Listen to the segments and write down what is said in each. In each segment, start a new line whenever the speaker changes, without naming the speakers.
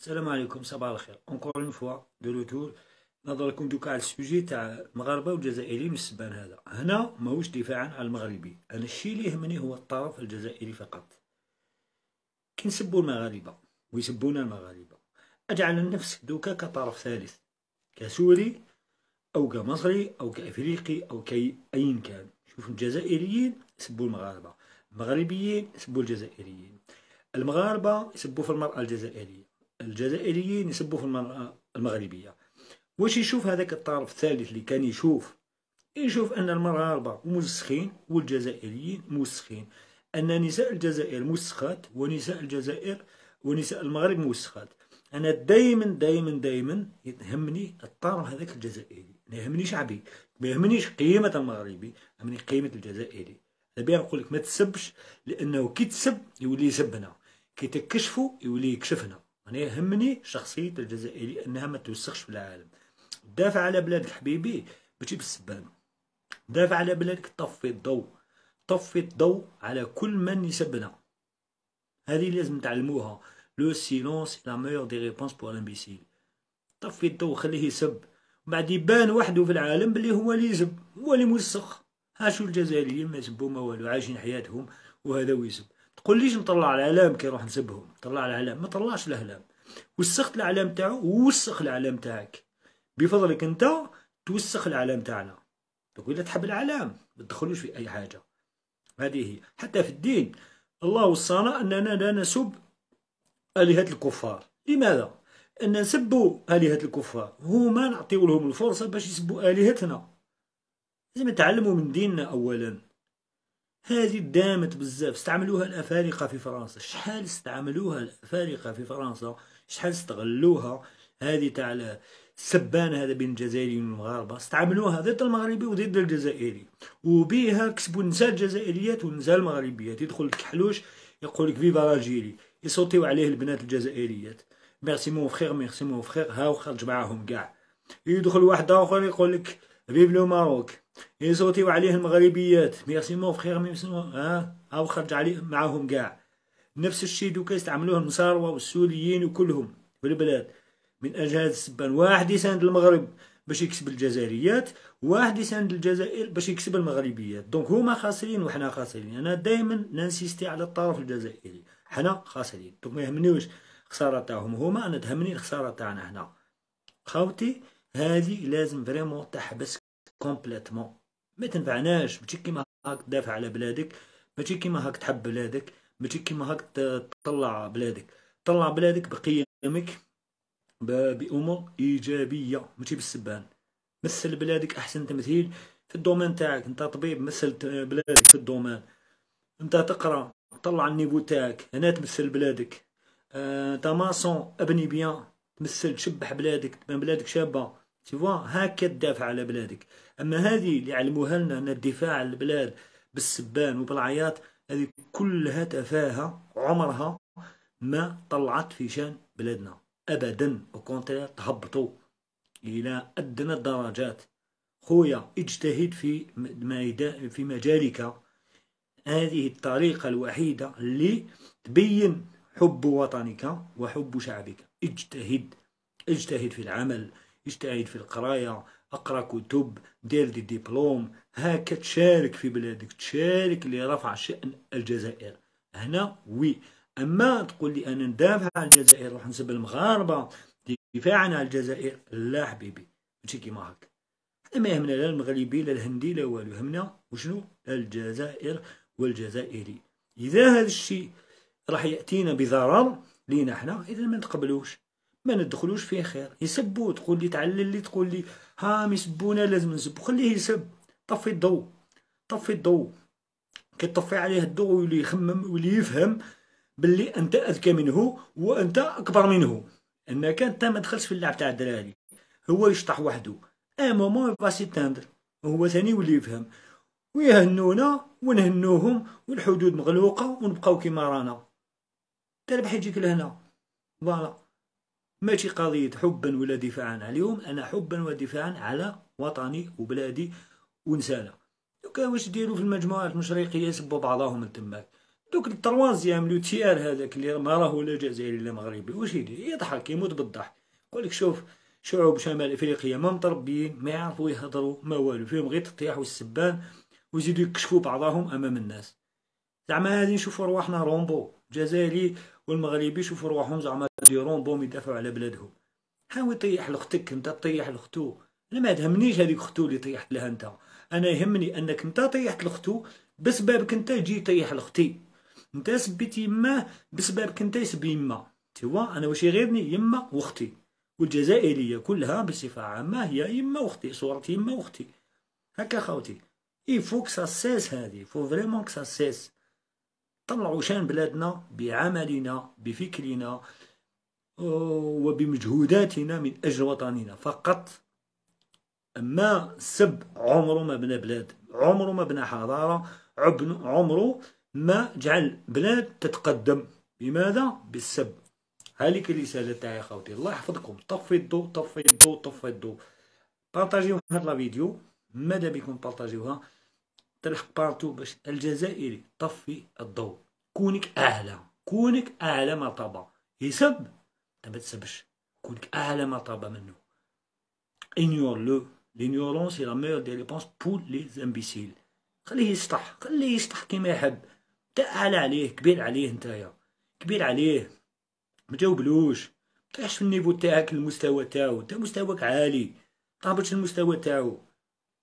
السلام عليكم صباح الخير. encore une fois de retour نهضر لكم دوكا على ال sujet تاع المغاربة والجزائريين السبان هذا. هنا ماهوش دفاعا على المغربي. أنا الشيء اللي يهمني هو الطرف الجزائري فقط. كي نسبوا المغاربة ويسبونا المغاربة أجعل نفسك دوكا كطرف ثالث. كسوري أو كمصري أو كأفريقي أو كي اين كان. شوف الجزائريين يسبوا المغاربة. المغربيين يسبوا الجزائريين. المغاربة يسبوا في المرأة الجزائرية. الجزائريين يسبوا في المرأة المغربية. واش يشوف هذاك الطرف الثالث اللي كان يشوف؟ يشوف أن المغاربة موسخين والجزائريين موسخين أن نساء الجزائر موسخات ونساء الجزائر ونساء المغرب موسخات أنا دائما دائما دائما يهمني الطرف هذاك الجزائري. ما يهمني شعبي ما يهمنيش قيمة المغربي يهمني قيمة الجزائري. bien نقول لك ما تسبش لأنه كي تسب يولي يسبنا كي تكشفه يولي يكشفنا. أنا يهمني شخصية الجزائري أنها ما توسخش في العالم. دافع على بلادك حبيبي ماشي بالسبان دافع على بلادك طفي الضوء. طفي الضوء على كل من يسبنا. هذه لازم تعلموها le silence la meilleure des réponses pour l'imbécile طفي الضوء خليه يسب. بعد يبان وحده في العالم بلي هو اللي يسب هو اللي موسخ. ها شو الجزائريين ما يسبوا ما والو عايشين حياتهم وهذا ويسب تقوليش نطلع العلام كي نروح نسبهم؟ طلع العلام ما طلعش الإعلام. وسخت العلام تاعو ووسخ العلام تاعك. بفضلك انت توسخ العلام تاعنا. تقول اذا تحب العلام ما تدخلوش في أي حاجة. هذه هي. حتى في الدين الله وصانا أننا لا نسب آلهة الكفار. لماذا؟ أن نسبوا آلهة الكفار. هما نعطيو لهم الفرصة باش يسبوا آلهتنا. لازم نتعلموا من ديننا اولا. هذه دامت بزاف. استعملوها الأفارقة في فرنسا. شحال استعملوها الأفارقة في فرنسا؟ شحال استغلوها؟ هذه تاع السبان هذا بين الجزائريين والمغاربة. استعملوها ضد المغربي وضد الجزائري. وبها كسبوا النساء الجزائريات والنساء المغربيات يدخل الكحلوش يقول لك vive l'Algérie يصوتيو عليه البنات الجزائريات. merci mon frère merci mon frère هاو خرج معاهم كاع. يدخل واحد آخر يقول لك vive le Maroc يصوتيو عليه المغربيات merci frère merci mon ها هاو خرج عليه معاهم كاع نفس الشيء دوكا يستعملوه المصاروة والسوريين وكلهم في البلاد من أجل هذا السبان واحد يساند المغرب باش يكسب الجزائريات واحد يساند الجزائر باش يكسب المغربيات donc هما خاسرين وحنا خاسرين أنا دائما ننسيستي على الطرف الجزائري حنا خاسرين donc ما يهمنيوش الخساره تاعهم هما أنا تهمني الخساره تاعنا حنا خاوتي هذه لازم vraiment تحبس complètement. ما تنفعناش ماشي كيما هاك تدافع على بلادك ماشي كيما هاك تحب بلادك ماشي كيما هاك تطلع بلادك. طلع بلادك بقيمك بأمور إيجابية ماشي بالسبان. مثل بلادك أحسن تمثيل في ال domaine تاعك. أنت طبيب مثل بلادك في ال domaine. أنت تقرأ طلع ال niveau تاعك. هنا تمثل بلادك. أنت آه maçon أبني bien. تمثل تشبح بلادك بلادك شابة. tu vois هكا تدافع على بلادك. أما هذه اللي علموها لنا أن الدفاع على البلاد بالسبان وبالعياط هذه كلها تفاهه عمرها ما طلعت في شأن بلادنا. ابدا au contraire تهبطوا إلى أدنى الدرجات. خويا اجتهد في في مجالك. هذه الطريقة الوحيدة اللي تبين حب وطنك وحب شعبك. اجتهد. اجتهد في العمل. اجتهد في القراية أقرأ كتب دير des diplômes. هاكا تشارك في بلادك تشارك لرفع شأن الجزائر. هنا oui. أما تقول لي أنا ندافع عن الجزائر روح نسب المغاربة. دفاعا عن الجزائر؟ لا حبيبي ماشي كيما هاك ما يهمنا لا المغربي لا الهندي لا والو. يهمنا وشنو؟ الجزائر والجزائري. إذا هذا الشيء راح يأتينا بضرر لينا إحنا إذا ما نتقبلوش. ما ندخلوش فيه خير. يسبوا تقول لي تعلل لي تقول لي ها يسبونا لازم نسب. خليه يسب. طفي الضوء. طفي الضوء. كي تطفي عليه الضوء ويولي يخمم ويولي يفهم باللي أنت أذكى منه وأنت أكبر منه. إنك أنت ما دخلش في اللعب تاع الدراري. هو يشطح وحده. un moment va s'éteindre هو ثاني يولي يفهم. ويهنونا ونهنوهم والحدود مغلوقة ونبقاو كيما رانا. تربح يجيك لهنا. voilà. ماشي قضية حبا ولا دفاعا عليهم أنا حبا ودفاعا على وطني وبلادي ونسانا. دوكا واش ديروا في المجموعات المشرقية؟ يسبوا بعضهم تماك. donc ال troisième le tiers هذاك اللي ما راهو لا جزائري لا مغربي. واش يدير؟ يضحك يموت بالضحك. يقول لك شوف شعوب شمال إفريقيا ما متربيين ما يعرفوا يهضروا ما والو. فيهم غير الطياح والسبان ويزيدوا يكشفوا بعضهم أمام الناس. زعما هادي نشوفوا رواحنا Rambo. الجزائري والمغربي يشوفوا رواحهم زعما des Rambo يدافعوا على بلادهم. حاول طيح لختك انت طيح لختو. أنا ما تهمنيش هذيك اختو اللي طيحت لها انت. أنا يهمني انك انت طيحت لختو بسببك انت جي طيح لختي. انت سبيت يماه بسببك انت يسب يما. توا أنا واش يغيرني يما واختي. والجزائرية كلها بصفة عامة هي يما واختي صورة يما واختي. هكا خوتي. il faut que ça cesse هادي faut vraiment que ça cesse طلعوا شان بلادنا بعملنا بفكرنا وبمجهوداتنا من أجل وطننا. فقط أما السب عمره ما بنى بلاد عمره ما بنى حضارة عمره ما جعل بلاد تتقدم. بماذا؟ بالسب. هذيك الرسالة تاعي خوتي. الله يحفظكم. طفي الضوء طفي الضوء طفي الضوء partagiw هاد la vidéo. ماذا بكم partagiwها؟ تلحق partout باش الجزائري طفي الضوء. كونك أعلى كونك أعلى مرتبه يسب؟ ما تسبش. كونك أعلى مرتبه منه. Ignore لو l'ignorance est la meilleure des réponses pour les imbéciles. خليه يسطح خليه يسطح كيما يحب. انت اعلى عليه كبير عليه نتايا. كبير عليه. ما جاوبلوش طيحش في النيفو تاعك المستوى تاعو. أنت مستواك عالي. طابتش المستوى تاعو.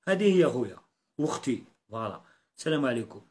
هذه هي خويا. وأختي. فوالا. السلام عليكم.